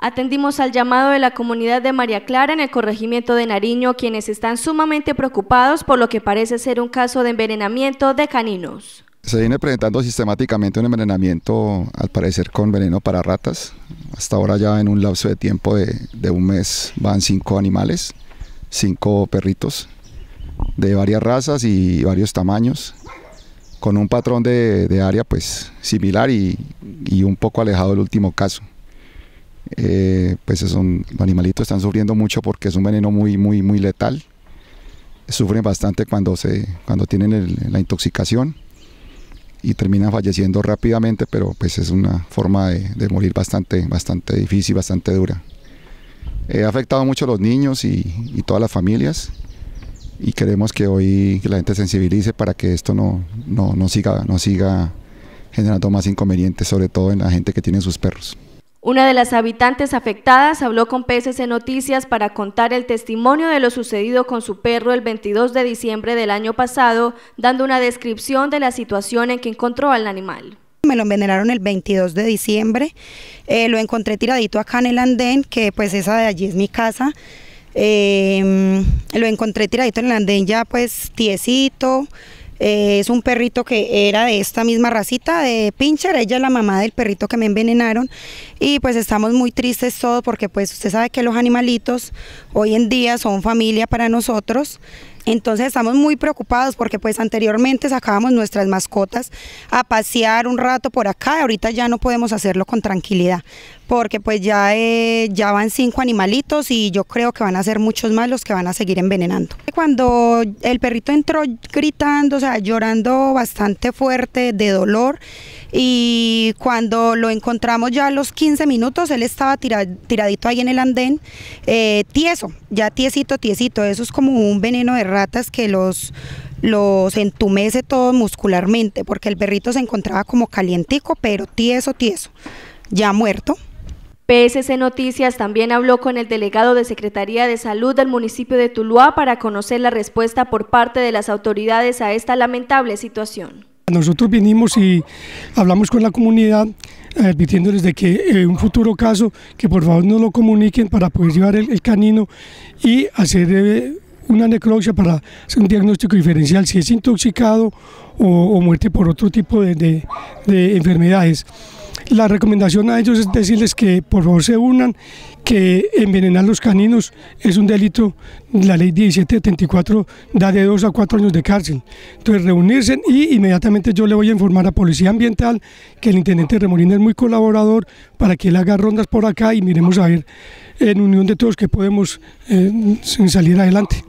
Atendimos al llamado de la comunidad de María Clara en el corregimiento de Nariño, quienes están sumamente preocupados por lo que parece ser un caso de envenenamiento de caninos. Se viene presentando sistemáticamente un envenenamiento, al parecer con veneno para ratas. Hasta ahora ya en un lapso de tiempo de, un mes van cinco animales, cinco perritos de varias razas y varios tamaños, con un patrón de, área pues similar y, un poco alejado del último caso. Eh, pues son, los animalitos están sufriendo mucho porque es un veneno muy, muy, muy letal. Sufren bastante cuando, se, cuando tienen la intoxicación y terminan falleciendo rápidamente, pero pues es una forma de, morir bastante, bastante difícil, bastante dura. ha afectado mucho a los niños y, todas las familias y queremos que hoy la gente sensibilice para que esto no, no, no, siga, no siga generando más inconvenientes, sobre todo en la gente que tiene sus perros. Una de las habitantes afectadas habló con PSC Noticias para contar el testimonio de lo sucedido con su perro el 22 de diciembre del año pasado, dando una descripción de la situación en que encontró al animal. Me lo envenenaron el 22 de diciembre, eh, lo encontré tiradito acá en el andén, que pues esa de allí es mi casa. Eh, lo encontré tiradito en el andén ya pues tiesito, eh, es un perrito que era de esta misma racita de pincher, ella es la mamá del perrito que me envenenaron y pues estamos muy tristes todos porque pues usted sabe que los animalitos hoy en día son familia para nosotros. Entonces estamos muy preocupados porque pues anteriormente sacábamos nuestras mascotas a pasear un rato por acá ahorita ya no podemos hacerlo con tranquilidad porque pues ya, eh, ya van cinco animalitos y yo creo que van a ser muchos más los que van a seguir envenenando. Cuando el perrito entró gritando, o sea, llorando bastante fuerte de dolor y cuando lo encontramos ya a los 15 minutos, él estaba tiradito ahí en el andén, eh, tieso, ya tiesito, tiesito, eso es como un veneno de ratas que los los entumece todo muscularmente, porque el perrito se encontraba como calientico, pero tieso, tieso, ya muerto. PSC Noticias también habló con el delegado de Secretaría de Salud del municipio de Tuluá para conocer la respuesta por parte de las autoridades a esta lamentable situación. Nosotros vinimos y hablamos con la comunidad advirtiéndoles de que en eh, un futuro caso que por favor no lo comuniquen para poder llevar el, canino y hacer eh, una necropsia para hacer un diagnóstico diferencial si es intoxicado o, muerte por otro tipo de enfermedades. La recomendación a ellos es decirles que por favor se unan, que envenenar los caninos es un delito, la ley 1774 da de dos a cuatro años de cárcel. Entonces reunirse y inmediatamente yo le voy a informar a Policía Ambiental que el Intendente Remolina es muy colaborador para que él haga rondas por acá y miremos a ver en unión de todos que podemos eh, salir adelante.